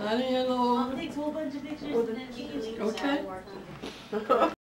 Honey, hello. Mom takes a whole bunch of pictures and then she leaves. Okay. So I work.